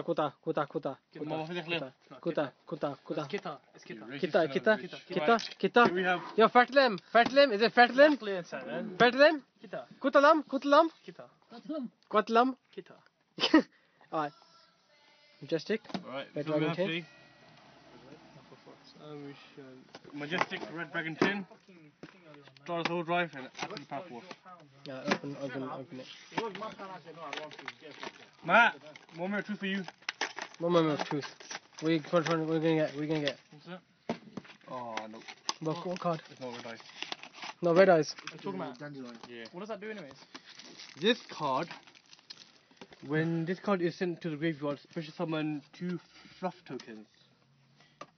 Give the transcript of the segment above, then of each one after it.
كوتا كوتا كوتا كوتا كوتا كوتا كوتا كيتا كيتا كيتا كيتا كيتا يا فاتلم فاتلم از فاتلم فاتلم كيتا كوتلم كوتلم كيتا كوتلم كيتا alright majestic? Alright red dragon tin Majestic Red Dragon Tin, Taurus Hall Drive, and Pathwalk. Yeah, open, open, open it. Matt! One more truth for you. One moment of truth. We, what, what, what are we gonna get? We're gonna get. What's that? Oh no, What, what card? it's not red dice. No, red eyes. We're talking about. Yeah. What does that do, anyways? This card, when this card is sent to the graveyard, special summon two fluff tokens.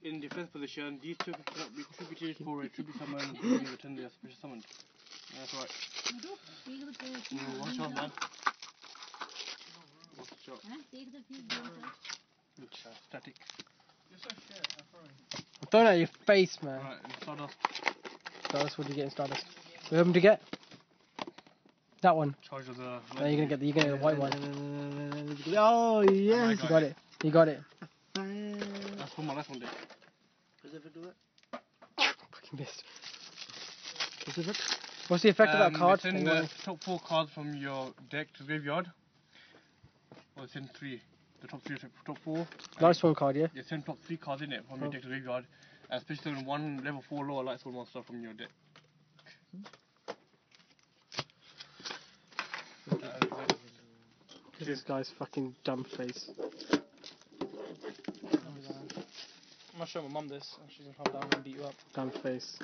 In defense position, these tokens cannot be tributed for a tribute summon when you return their special summon. That's right. Mm, one shot, man. One shot. Looks uh, static. I'm throwing it at your face, man. Alright, and Stardust. Stardust, what do you get in Stardust? We hoping to get? That one. Charge of the. No, you're gonna get the, you're gonna get the white one. Oh, yes. You got it. You got it. That's for my last one. Day. Fucking missed. What's the effect of that Um, card? Send the top four cards from your deck to the graveyard. Or send three. The top three, top four. Nice one card, yeah? You send top three cards in it from your Oh. deck to graveyard. And especially in one level four lower Lightsworn monster from your deck. This guy's fucking dumb face. I'm gonna show my mum this, and she's gonna come down and beat you up. Dumb face.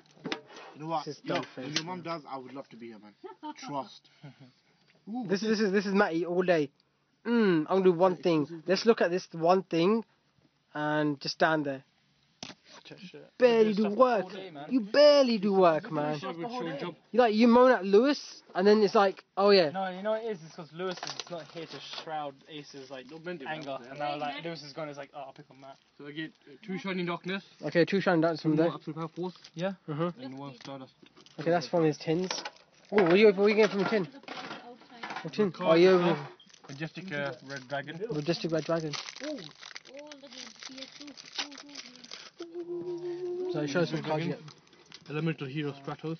You know what? This is Yo, dumb when face, your mum does, I would love to be here, man. Trust. Ooh, This is this is this is Matty all day. Mm, I'm gonna do one thing. Let's look at this one thing and just stand there. Shit. Barely Do do work. day. You barely do work, man. Stuff the. You like you moan at Lewis and then it's like, oh yeah. No, you know what it is? It's because Lewis is not here to shroud Ace's like Don't bend it. anger, and now like Lewis is gone. It's like, oh, I'll pick on Matt. So I get uh, two Shining Darkness, Okay, two shining darkness from more there. Absolute Power Force, Yeah. Uh-huh. and one Stardust. Okay, that's from his tins. Oh, what are you what are you getting from your tin? What tin? Oh, you open Majestic uh, Red Dragon. Majestic Red Dragon. So show us what cards you get. Elemental Hero Stratos.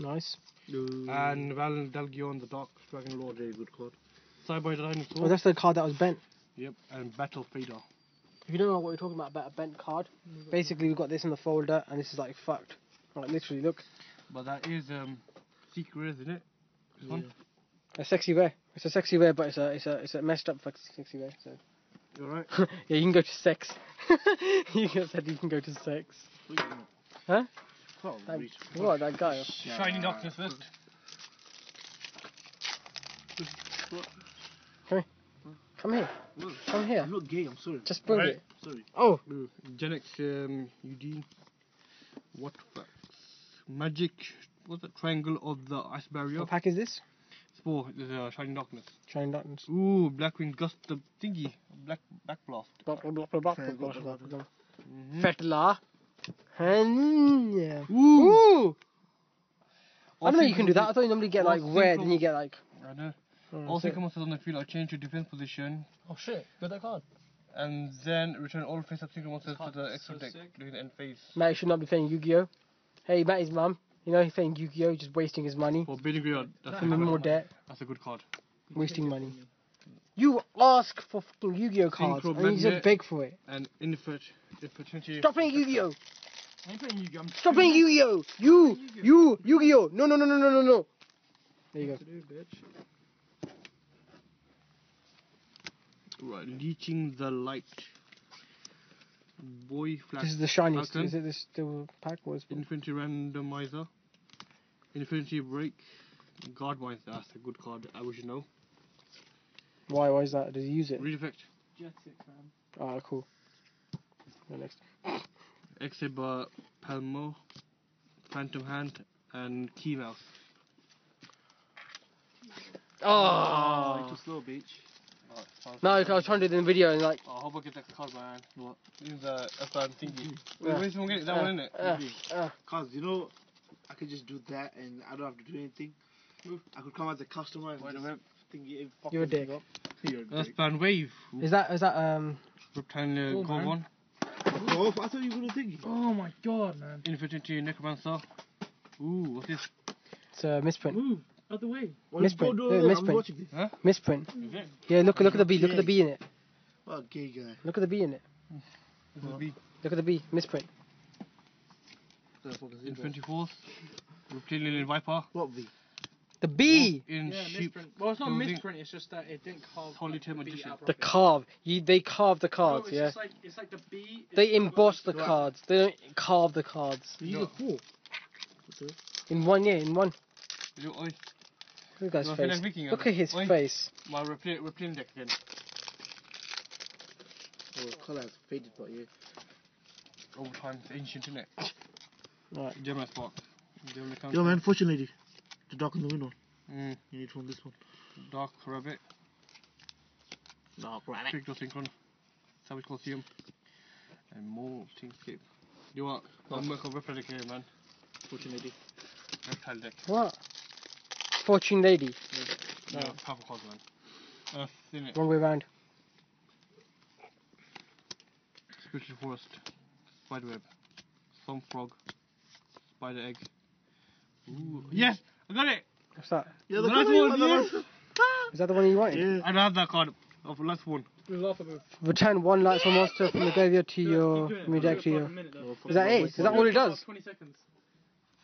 Nice. And Van'Dalgyon, the Dark Dragon Lord, very good card. Cyber Oh, that's the card that was bent. Yep, and Battle Fader. If you don't know what we're talking about, about a bent card, basically we've got this in the folder and this is like fucked. Like literally, look. But that is um, secret, isn't it? This one. A sexy wear. It's a sexy wear, but it's a it's a it's a messed up sexy wear. So You alright? yeah, you can go to sex. you just said you can go to sex. Huh? Oh, That, reach. what that guy? Shining Darkness first. Come here. Come here. I'm not gay, I'm sorry. Just bring Right. it. Sorry. Oh, Blue. Genex um, Undine. What facts? Magic. What's the triangle of the ice barrier? what pack is this? Oh, there's a Shining Darkness. Shining Darkness. Ooh, Blackwing Gust the thingy. Black Backblast. Mm-hmm. Fetla. Ooh. Ooh. I don't know you can do that. I thought you normally get like red and you get like. I know. Oh, all come on, on the field, I change your defense position. Oh shit, good that card and then return all face-up single monsters to the extra deck during the end phase. Matt should not be playing Yu-Gi-Oh. Hey, Matty's mum. You know he's playing Yu-Gi-Oh, just wasting his money, For Billy Graveyard, that's, a good- more debt, that's a good card. wasting money. You ask for fucking Yu-Gi-Oh cards, Synchro and you just Magnet. beg for it. And infinite, potentially. Stop playing Yu-Gi-Oh! I ain't playing Yu-Gi-Oh. I'm Stop playing Yu-Gi-Oh! You, you, Yu-Gi-Oh! No, no, no, no, no, no, no. There you go. Right, leeching the light. Boy flash. This is the shiniest. Falcon. Is it this still pack was? Infernity randomizer. Infernity break. Guard mines. That's a good card. I wish you know. Why? Why is that? Does he use it? Read effect. Jet six, man. Ah, cool. Go next. Exeba Palmo. Phantom hand and key mouse. Oh. Too slow, bitch. Oh, No, I was trying to do it in the video and like. Oh, hope I get that card, man? What? Use the F1 thingy. Yeah. Wait, wait, someone get that uh, one in it. uh, uh, Cause you know, I could just do that and I don't have to do anything. I could come as a customer and Wait a just, minute. thingy. it You're a fucking dick. up. You're a That's dick. band wave. Is that is that um? Reptile Cool, Gold man. one. Oh, I thought you were gonna think. Oh my god, man. Infernity Necromancer. Ooh, what's this? It's a misprint. Move out the way. Well, let's go Misprint. do Yeah. I'm misprint. watching this. Huh? Misprint. Is it? Yeah, look look at the B. Look at the B in it. What a gay guy. Look at the B in it. This is B. Look at the B. Misprint. That's what We're Force. in Viper. What V? The B. In Yeah, sheep. misprint. Well, it's not clothing. misprint. It's just that it didn't carve. Solitaire like, the B out The carve. You they carve the No, cards. it's Yeah. just like it's like the B. is They emboss the like- cards. They don't carve the cards. You No. use a four. In one, yeah, in one. Look at the guy's You wanna face. like Viking, Look uh? at his Oi. face. My Reptilian, Reptilian deck again. Oh, the color has faded, but yeah. Old times, ancient, innit? Right. Gemini Spark. Gemini Yo, man, fortune lady. The dark in the window. Mm, You need from this one. Dark Rabbit. Dark rabbit. Trick Synchron. Savage Colosseum. And Molting Scape. You what? I'll make a Reptile here, man. Fortune lady. Reptile deck. What? Fortune lady. Yeah, powerful cards, man. Earth, innit? Wrong way round. Spiritual Forest. Spiderweb. Swamp Frog. Spider Egg. Ooh. Yes! I got it! What's that? Yeah, The the last color one, you yes! Is that the one you wanted? Yeah. I don't have that card. Of the last one. With. Return one Lightsworn monster from the graveyard to Do it, your keep doing it. me Do it deck to like your. minute, Is that it? Is that all it does? 20 seconds.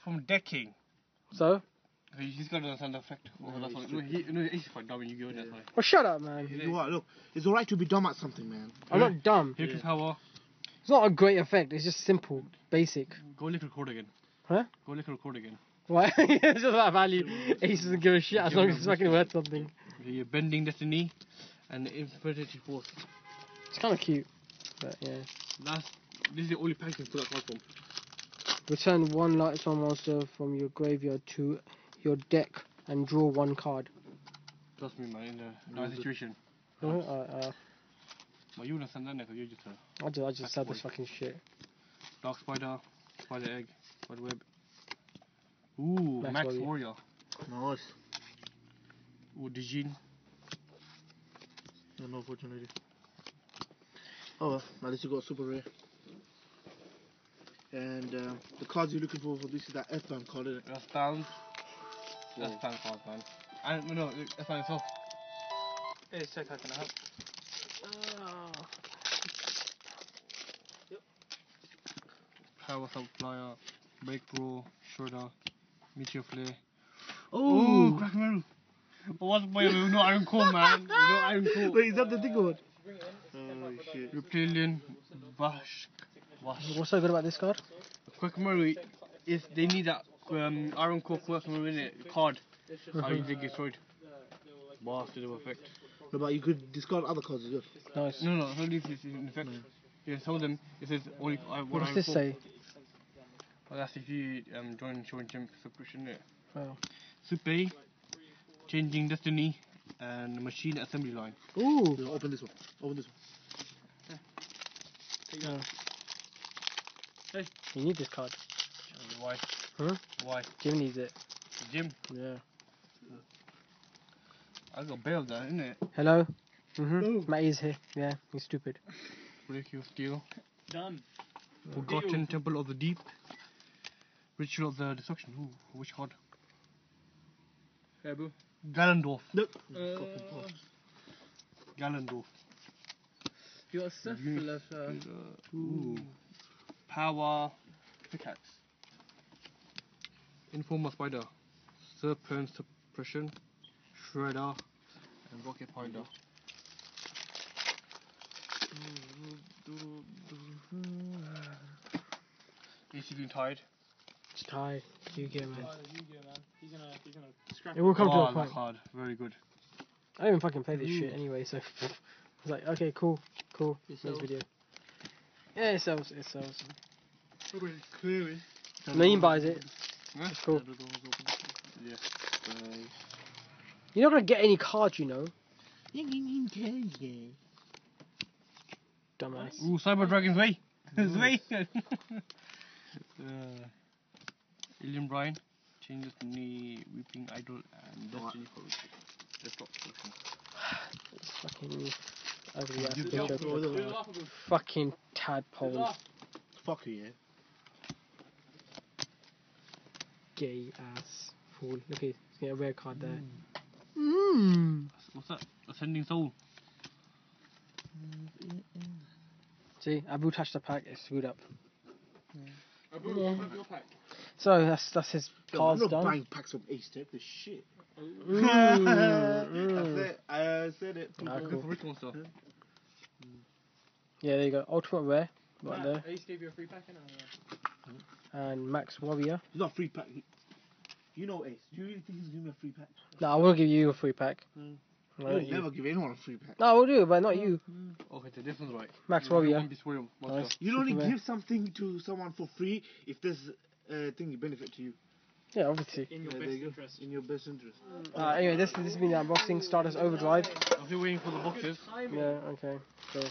From decking. So? So you just gotta understand the effect. Oh, that's he's why. No, he, no, he's quite dumb when you go in, that's why. Well, shut up, man. You are, look, it's alright to be dumb at something, man. I'm not dumb. Hit Yeah. power. It's not a great effect. It's just simple, basic. Go lick record again. Huh? Go lick record again. Why? it's just that value. Ace doesn't give a shit as long as it's fucking worth something. You're bending destiny and infinity force. It's kind of cute, but yeah. That's this is the only pack you can put that card from. Return one Lightsworn monster from your graveyard to your deck and draw one card. Trust me, man. In a nice situation. Uh, uh, But you understand that because you're just a I just, I just said this fucking shit. dark spider, spider egg, spider web. Ooh, Max Max, Warrior. Warrior. Nice. Ooh, Dijin. Yeah, no fortune. Oh, well, at least you got super rare. And uh, the cards you're looking for for this is that F-Band card, isn't it? That's bound. That's Whoa. bound card, man. And no, no, that's by itself. Hey, check how can I help? Power Supplier, Break Pro, Shorter, Meteor Flare. Oh! Ooh, Crack Metal. But what's my no Iron Core, man? No Iron Core. Wait, is that the thing one? Oh, shit. Reptilian, Vash, Vash. What's so good about this card? Koa'ki Meiru is they need that um, Iron Core Koa'ki Meiru in it card. How you get destroyed. Boss to the effect. No, but you could discard other cards as well. Nice. No, no, it's only if it's in effect. Yeah, some of them it says only I What does Iron this Core. say? Well, that's if you um, join Show and Gym subscription. Yeah. Oh. Super, Changing Destiny, and Machine Assembly Line. Ooh. So open this one. Open this one. Hey. You need this card. Why? Huh? Why? Jim needs it. Jim, Yeah. I got bailed there, it? Hello? Mm-hmm. Matty's here. Yeah, he's stupid. Break your steel. Done. Forgotten Temple of the Deep. Ritual of the Destruction. Ooh, which card? Yeah, boo. Gallandorf. Nope. Uh, Gallandorf. you got stuff You- for left. Uh, Ooh. Power pickaxe. Informer spider. Serpent suppression. Shredder. And rocket finder. Basically tied. You get man. oh, man. He's gonna, he's gonna scrap. It will come oh, to a point. card. Very good. I don't even fucking play this shit anyway, so I was like, okay, cool, cool. Next sells? video. Yeah, it sells. It sells. Clearly. Naeem buys it. Huh? It's cool. Yeah. You're not gonna get any cards, you know. Dumbass. Ooh, Cyber Dragon's Way. Way. uh, Alien Brain. Change Destiny, Weeping Idol, and Destiny Forest. Let's stop looking. Fucking ugly ass You picture. don't throw the Fucking tadpole. Fuck you, yeah. Gay ass fool. Look, he's getting a red card there. Mm. What's that? Ascending soul. See, Abu touched the pack, it's screwed up. Abu, Yeah. open up your pack. So that's that's his Yo, I'm not done. buying packs of Ace Tech. This shit. Mm, I mm. said, I said it. Ah, Go cool. for Rich Monster. Yeah, there you go. Ultimate rare, right Matt, there, Ace gave you a free pack, innit? and Max Warrior. He's not a free pack. You know Ace. Do you really think he's giving me a free pack? No, I will give you a free pack. Mm. Right, He'll you- never give anyone a free pack. No, I will do it, but not you. Okay, so this one's right. Max You want Warrior. One Piece Warrior Monster. Nice. You only Super give something to someone for free if there's a thing you benefit to you. Yeah, obviously. In your Yeah, best you interest. In your best interest. Uh, anyway, this this has been the unboxing. Stardust Overdrive. I'm still waiting for the boxes. Yeah, okay. So, yeah,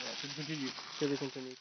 Yeah, so continue. to be continued.